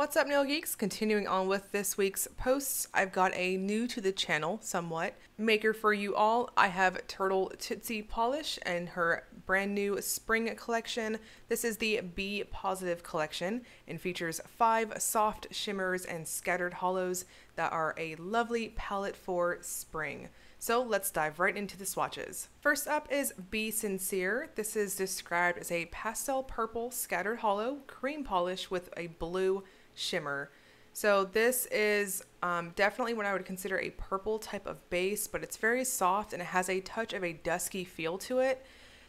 What's up, Nail Geeks? Continuing on with this week's posts, I've got a new to the channel, somewhat, maker for you all. I have Turtle Tootsie Polish and her brand new spring collection. This is the Be Positive collection and features five soft shimmers and scattered holos that are a lovely palette for spring. So let's dive right into the swatches. First up is Be Sincere. This is described as a pastel purple scattered holo cream polish with a blue shimmer. So this is um, definitely what I would consider a purple type of base, but it's very soft and it has a touch of a dusky feel to it.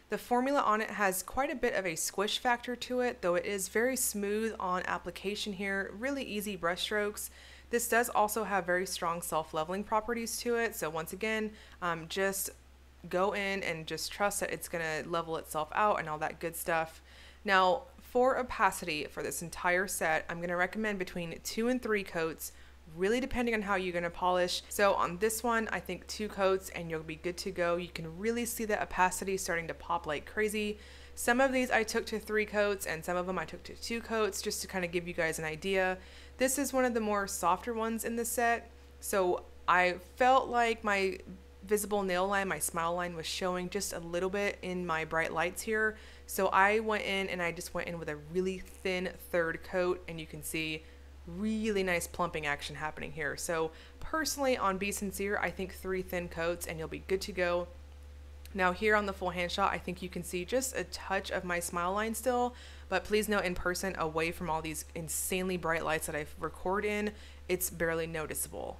The formula on it has quite a bit of a squish factor to it, though it is very smooth on application here, really easy brush strokes. This does also have very strong self-leveling properties to it, so once again, um, just go in and just trust that it's going to level itself out and all that good stuff. Now, for opacity for this entire set, I'm going to recommend between two and three coats, really depending on how you're going to polish. So on this one, I think two coats and you'll be good to go. You can really see the opacity starting to pop like crazy. Some of these I took to three coats and some of them I took to two coats just to kind of give you guys an idea. This is one of the more softer ones in the set. So I felt like my visible nail line, my smile line was showing just a little bit in my bright lights here. So I went in and I just went in with a really thin third coat and you can see really nice plumping action happening here. So personally on Be Sincere, I think three thin coats and you'll be good to go. Now here on the full hand shot, I think you can see just a touch of my smile line still, but please note in person, away from all these insanely bright lights that I record in, it's barely noticeable.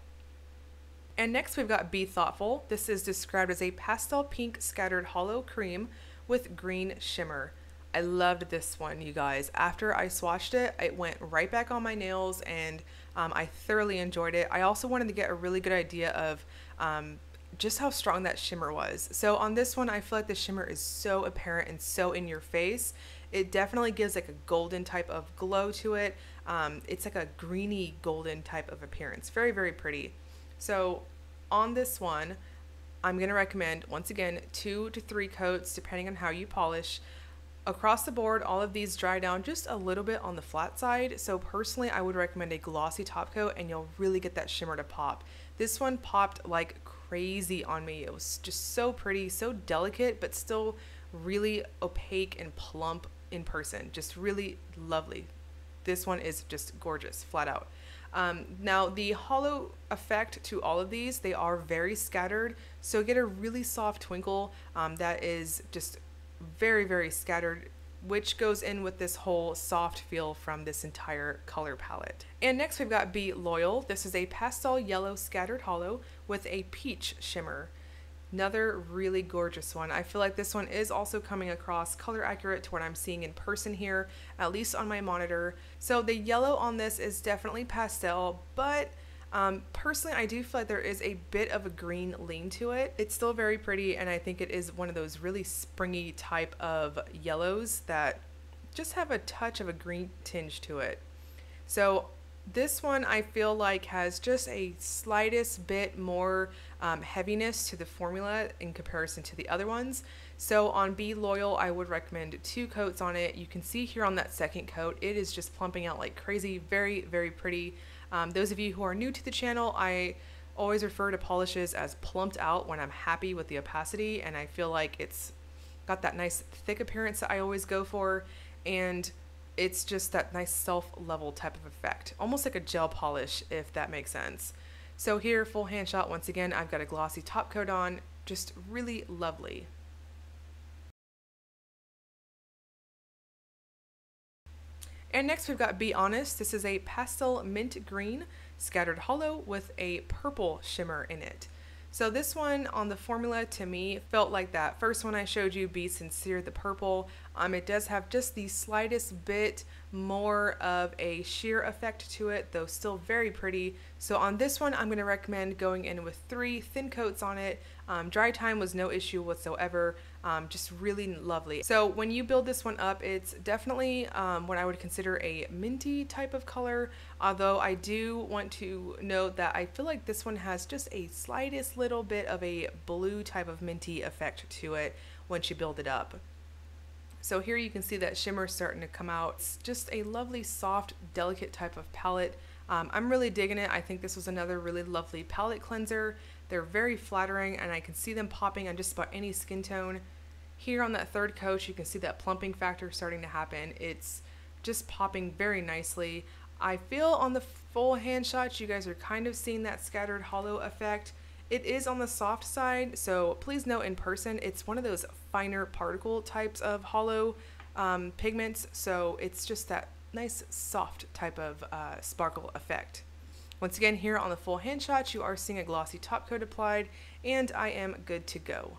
And next we've got Be Thoughtful. This is described as a pastel pink scattered holo cream with green shimmer. I loved this one, you guys. After I swatched it, it went right back on my nails and um, I thoroughly enjoyed it. I also wanted to get a really good idea of um, just how strong that shimmer was. So on this one, I feel like the shimmer is so apparent and so in your face. It definitely gives like a golden type of glow to it. Um, it's like a greeny golden type of appearance. Very, very pretty. So on this one, I'm going to recommend, once again, two to three coats, depending on how you polish. Across the board, all of these dry down just a little bit on the flat side. So personally, I would recommend a glossy top coat and you'll really get that shimmer to pop. This one popped like crazy on me. It was just so pretty, so delicate, but still really opaque and plump in person. Just really lovely. This one is just gorgeous, flat out. Um, now the holo effect to all of these, they are very scattered. So get a really soft twinkle um, that is just very, very scattered which goes in with this whole soft feel from this entire color palette. And next we've got Be Loyal. This is a pastel yellow scattered holo with a peach shimmer. Another really gorgeous one. I feel like this one is also coming across color accurate to what I'm seeing in person here, at least on my monitor. So the yellow on this is definitely pastel, but um, personally, I do feel like there is a bit of a green lean to it. It's still very pretty, and I think it is one of those really springy type of yellows that just have a touch of a green tinge to it. So this one I feel like has just a slightest bit more um, heaviness to the formula in comparison to the other ones. So on Be Loyal, I would recommend two coats on it. You can see here on that second coat, it is just plumping out like crazy. Very, very pretty. Um, those of you who are new to the channel, I always refer to polishes as plumped out when I'm happy with the opacity and I feel like it's got that nice thick appearance that I always go for. And it's just that nice self-level type of effect, almost like a gel polish, if that makes sense. So here, full hand shot, once again, I've got a glossy top coat on, just really lovely. And next we've got Be Honest. This is a pastel mint green scattered holo with a purple shimmer in it. So this one on the formula to me felt like that first one I showed you, Be Sincere, the purple. Um, it does have just the slightest bit more of a sheer effect to it, though still very pretty. So on this one, I'm going to recommend going in with three thin coats on it. Um, dry time was no issue whatsoever um, just really lovely. So when you build this one up, it's definitely um, what I would consider a minty type of color, although I do want to note that I feel like this one has just a slightest little bit of a blue type of minty effect to it once you build it up. So here you can see that shimmer starting to come out. It's just a lovely, soft, delicate type of palette. Um, I'm really digging it. I think this was another really lovely palette cleanser. They're very flattering and I can see them popping on just about any skin tone. Here on that third coat, you can see that plumping factor starting to happen. It's just popping very nicely. I feel on the full hand shots, you guys are kind of seeing that scattered holo effect. It is on the soft side, so please note in person, it's one of those finer particle types of holo um, pigments, so it's just that nice soft type of uh, sparkle effect. Once again, here on the full hand shot, you are seeing a glossy top coat applied, and I am good to go.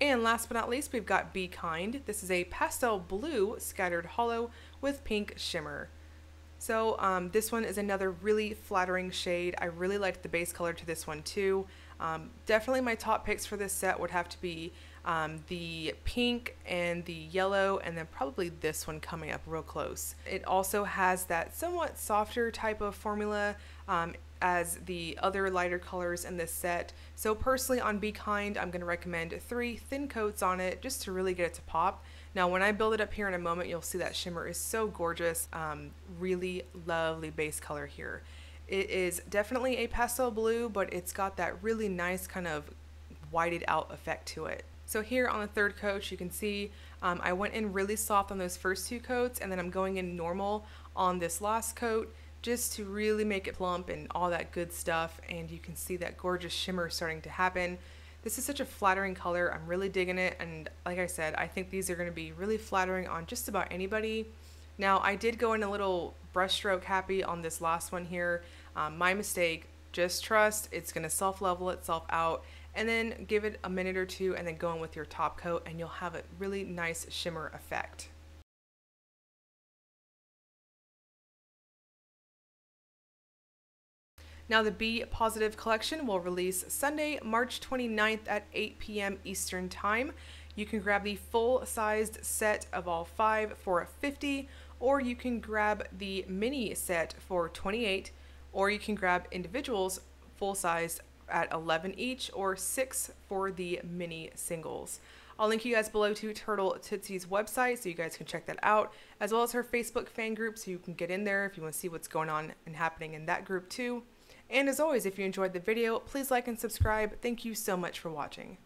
And last but not least, we've got Be Kind. This is a pastel blue scattered holo with pink shimmer. So um, this one is another really flattering shade. I really liked the base color to this one too. Um, definitely my top picks for this set would have to be um, the pink and the yellow and then probably this one coming up real close. It also has that somewhat softer type of formula um, as the other lighter colors in this set. So personally on Be Kind, I'm going to recommend three thin coats on it just to really get it to pop. Now when I build it up here in a moment, you'll see that shimmer is so gorgeous. Um, really lovely base color here. It is definitely a pastel blue, but it's got that really nice kind of whited out effect to it. So here on the third coat, you can see um, I went in really soft on those first two coats and then I'm going in normal on this last coat just to really make it plump and all that good stuff. And you can see that gorgeous shimmer starting to happen. This is such a flattering color. I'm really digging it. And like I said, I think these are going to be really flattering on just about anybody. Now, I did go in a little brushstroke happy on this last one here. Um, my mistake. Just trust it's going to self-level itself out and then give it a minute or two and then go in with your top coat and you'll have a really nice shimmer effect. Now, the Be Positive collection will release Sunday, March 29th at 8 p.m. Eastern Time. You can grab the full sized set of all five for 50 or you can grab the mini set for 28 or you can grab individuals full size at 11 each or 6 for the mini singles. I'll link you guys below to Turtle Tootsie's website so you guys can check that out, as well as her Facebook fan group so you can get in there if you want to see what's going on and happening in that group too. And as always, if you enjoyed the video, please like and subscribe. Thank you so much for watching.